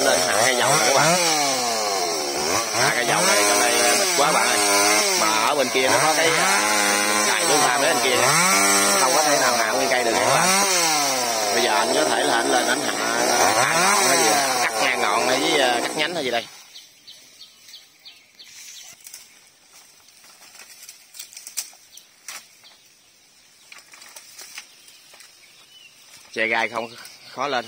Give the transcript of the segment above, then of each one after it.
anh lên, hạ cái dầu các bạn. Hạ cái dầu này trong này bịch quá bạn ơi. Mà ở bên kia nó có cái cài tham phạm bên kia. Không có thể nào hạ nguyên cây được các bạn. Bây giờ anh có thể là anh lên, anh hạ hạ ngọn hay gì? Cắt ngang ngọn hay với ờ, cắt nhánh hay gì đây? Che gai không, khó lên.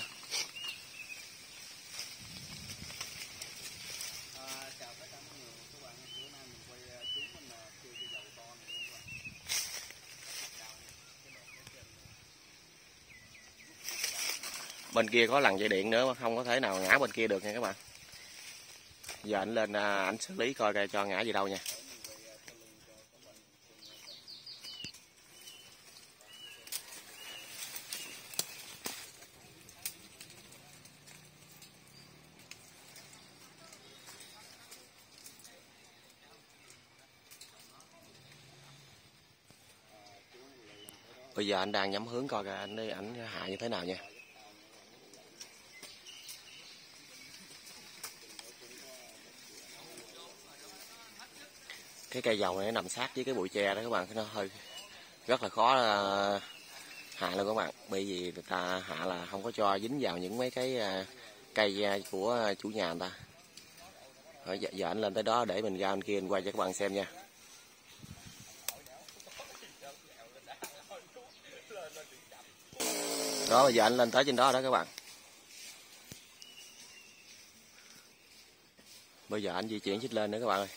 Bên kia có lằn dây điện nữa mà không có thể nào ngã bên kia được nha các bạn. Giờ anh lên ảnh anh xử lý coi coi cho ngã gì đâu nha. Bây giờ anh đang nhắm hướng coi coi anh đi, ảnh hạ như thế nào nha. Cái cây dầu này nó nằm sát với cái bụi tre đó các bạn nó hơi rất là khó là hạ luôn các bạn. Bởi vì người ta hạ là không có cho dính vào những mấy cái ờ, cây ờ, của chủ nhà người ta. Rồi, giờ, giờ anh lên tới đó để mình ra bên kia anh quay cho các bạn xem nha. Đó bây giờ anh lên tới trên đó đó các bạn. Bây giờ anh di chuyển xích lên nữa các bạn ơi.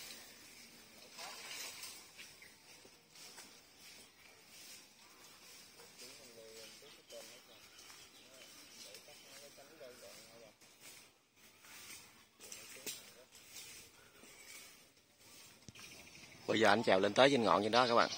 Bây giờ anh trèo lên tới trên ngọn trên đó các bạn.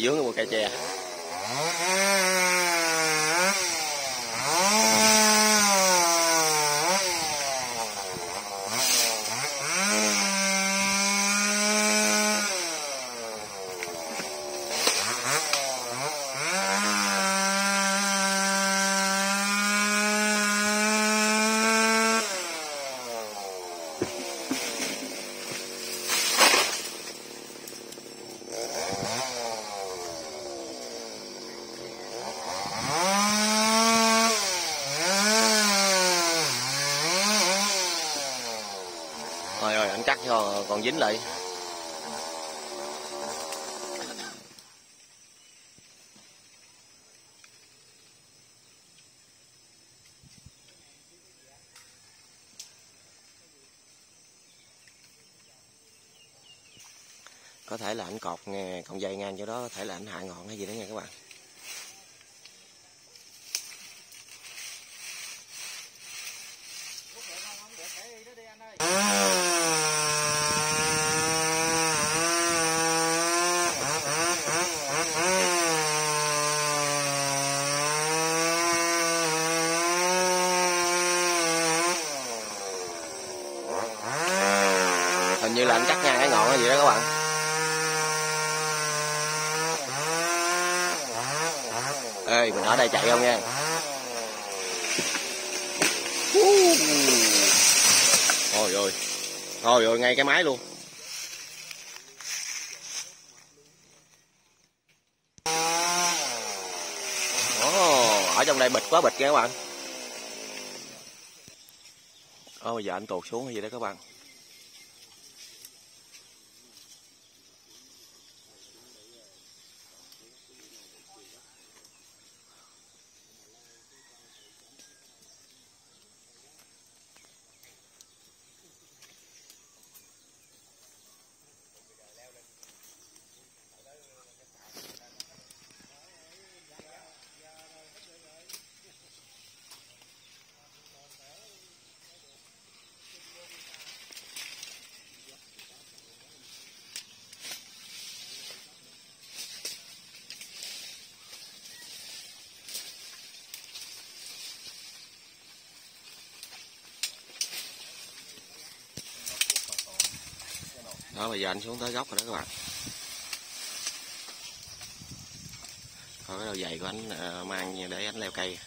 Dướng một cây chè. Rồi rồi anh cắt cho còn dính lại. Có thể là anh cột nghe cọng dây ngang chỗ đó có thể là anh hạ ngọn hay gì đó nha các bạn. Anh cắt ngang cái ngọn hay gì đó các bạn. Ê, mình ở đây chạy không nha. Ôi ôi. Thôi rồi ngay cái máy luôn. oh ở trong đây bịch quá bịch nha các bạn ô bây giờ anh tuột xuống hay gì đó các bạn đó bây giờ anh xuống tới góc rồi đó các bạn. Coi cái đầu giày của anh ờ, mang để anh leo cây.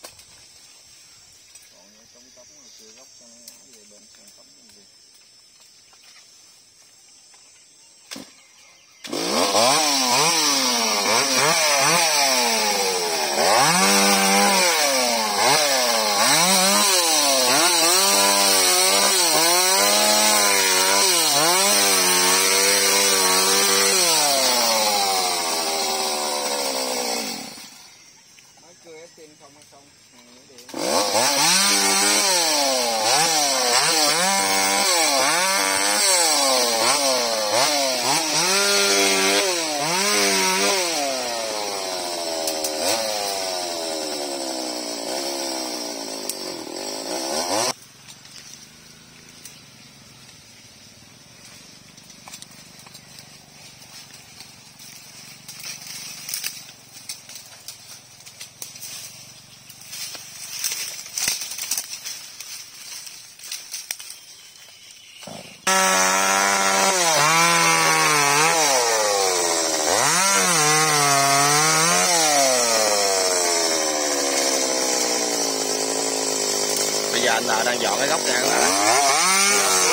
Góc nha đó.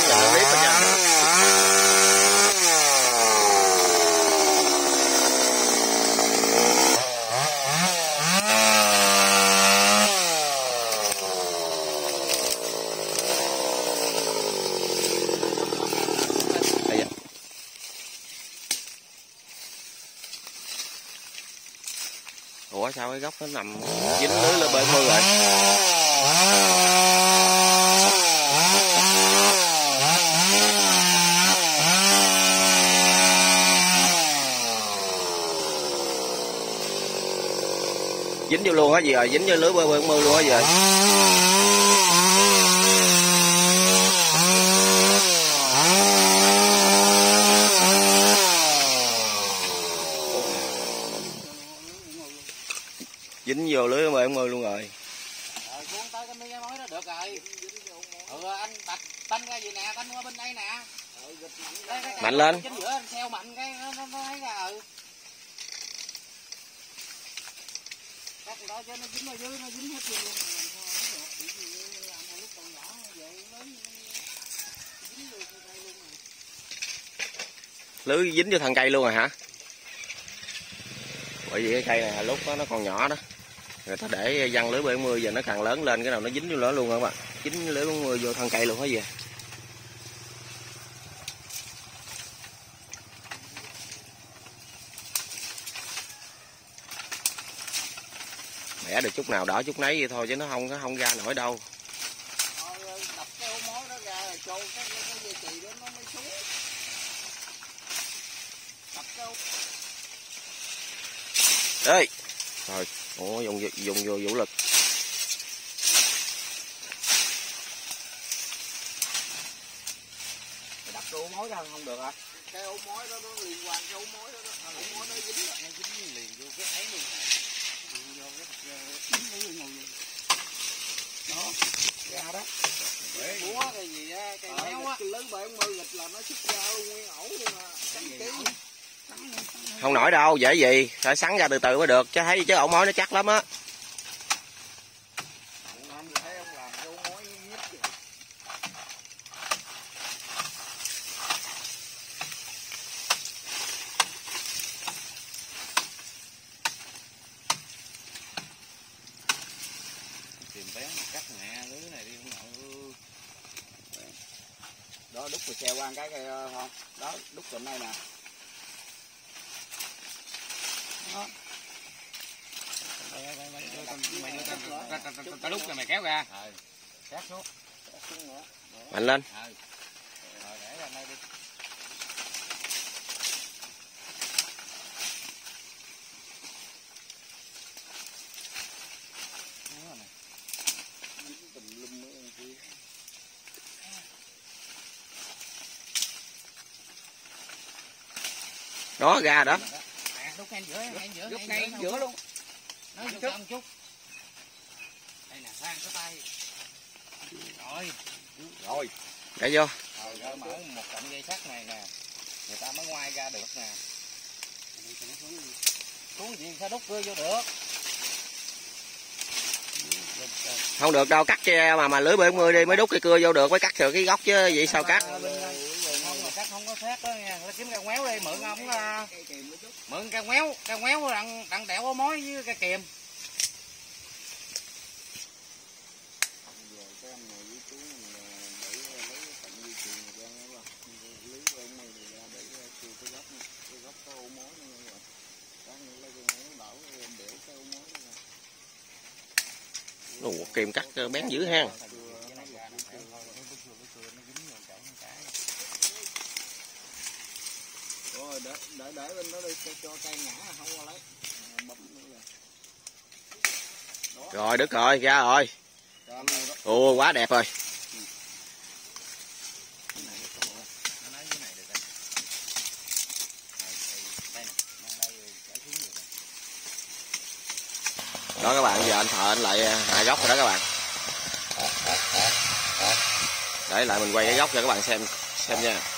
Bạn clip bây giờ Ủa, sao cái góc nó nằm dính lưới lên bể mưa rồi? Dính vô luôn á gì rồi dính vô lưới bơi bơi mưa luôn á gì rồi dính vô lưới bơi mưa luôn rồi được rồi. Ừ anh bạch tanh ra gì nè, tanh qua bên đây nè. Đây, cái Mạnh lên. Chính giữa anh xeo mạnh cái nó thấy ra Cắt đó chứ nó dính ở dưới nó dính hết luôn. Làm sao nó được, bị gì làm hồi lúc còn nhỏ vậy lớn dính vô cái tay luôn rồi. lưới dính vô thân cây luôn rồi hả bởi vì cái cây này lúc đó nó còn nhỏ đó người ta để văng lưới bể mưa giờ nó càng lớn lên cái nào nó dính vô nó luôn các bạn dính lưới bể mưa vô thân cây luôn hết vậy bẻ được chút nào đỏ chút nấy vậy thôi chứ nó không nó không ra nổi đâu Thôi đập cái ổ mối đó ra rồi trôn cái cái cái dây chì đó nó mới xuống. Đập cái ổ ơi rồi ủa dùng dùng vô vũ lực đập cái ổ mối ra không được hả? Cái ổ mối đó nó liên quan cái ổ mối đó, đó. ổ mối nó dính nó dính liền vô cái ấy luôn này. Vô cái dính nó ngồi luôn. Đó, ra đó. Búa cái gì á, cây méo á. Cái lưới bể mưa nghịch là nó xuất ra luôn nguyên ổ luôn à. Cánh ký. không nổi đâu dễ gì phải sắn ra từ từ mới được chứ thấy chứ ổ mối nó chắc lắm á Ông thấy ông làm cái ổ mối nhích vậy. tìm bén cắt mẹ lưới này đi không ngậu đó đúc treo qua cái cây ờ, không? Đó đúc trên đây nè. Đó. Ta đúc rồi mày kéo ra. Xuống. Mạnh lên. Rồi để ra đây đi tùm lum mấy con kia đó ra đó. Đút ngay giữa ngay giữa đúc ngay giữa luôn nói chút một chút đây nè rang cái tay rồi. Rồi để vô. Rồi mở một cọng dây sắt này nè người ta mới ngoai ra được nè xuống gì sao đúc cưa vô được không được đâu, cắt che mà mà lưới bảy mươi đi, mới đút cái cưa vô được, mới cắt được cái góc chứ, vậy sao cắt không mà cắt không có xét đó nha Nó kiếm cây ngoéo đi mượn ông à, mượn cây ngoéo cây ngoéo đặng đặng đẽo có mối với cây kìm giờ kìm cắt ờ, bén dữ hang mình để lấy tận dây chuyền ra đó lý của ông này ra để kêu cái góc cái góc có ô mối nữa rồi cái nữa lấy cái mối đảo để cái ô mối nữa Ủa, kìm cắt ờ, bén dữ ha rồi để để để bên đó đi cho, cho cây ngã không qua lấy rồi, đức rồi ra rồi. Ô ồ, quá đẹp rồi. Đó các bạn, giờ anh thợ anh lại à, hạ góc rồi đó các bạn. Để lại mình quay cái góc cho các bạn xem xem nha.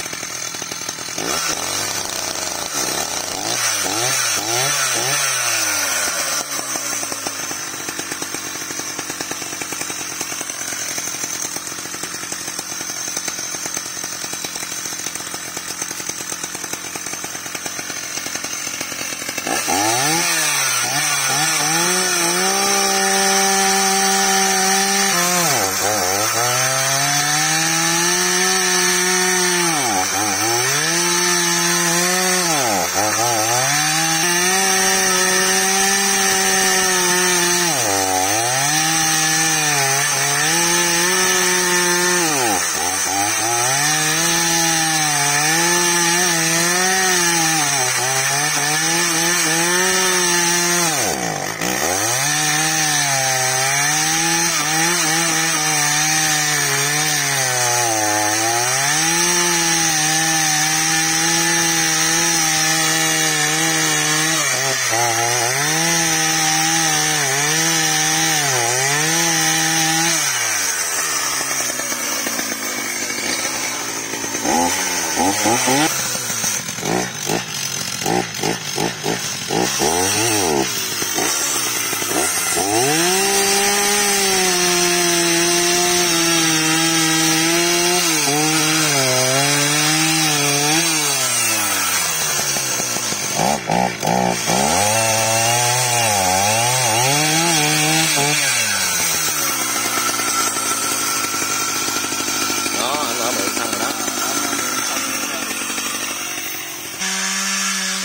Đó anh mở miệng xong rồi đó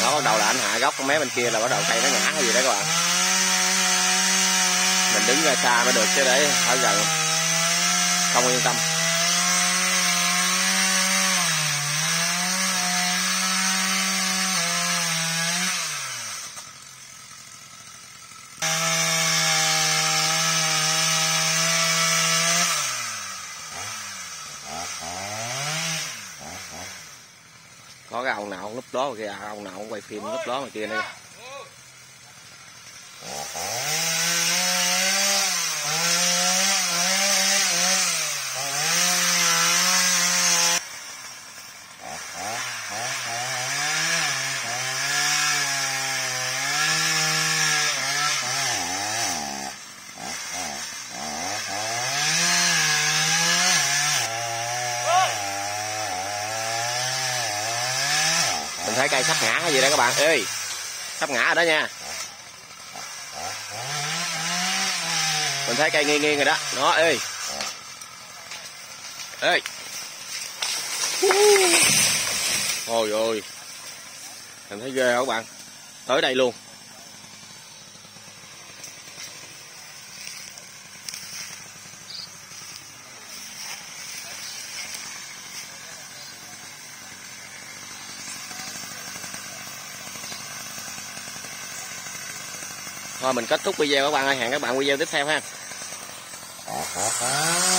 đó bắt đầu là anh hạ góc con mé bên kia là bắt đầu cây nó ngã hay gì đấy các bạn. Mình đứng ra xa mới được chứ để ở gần. Không yên tâm. Có cái ông nào lúc đó kia, ông nào cũng quay phim lúc đó mà kia đây cây sắp ngã cái gì đây các bạn? Ơi sắp ngã rồi đó nha. Mình thấy cây nghiêng nghiêng rồi đó. Nó ơi ơi ôi ôi. Mình thấy ghê không các bạn? Tới đây luôn. Thôi, mình kết thúc video các bạn ơi. Hẹn các bạn video tiếp theo ha. À,